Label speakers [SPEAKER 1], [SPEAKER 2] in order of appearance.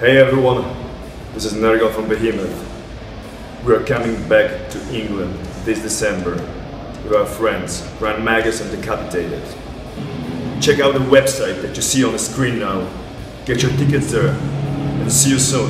[SPEAKER 1] Hey everyone, this is Nergal from Behemoth. We are coming back to England this December with our friends Grand Magus and Decapitated. Check out the website that you see on the screen now. Get your tickets there and see you soon.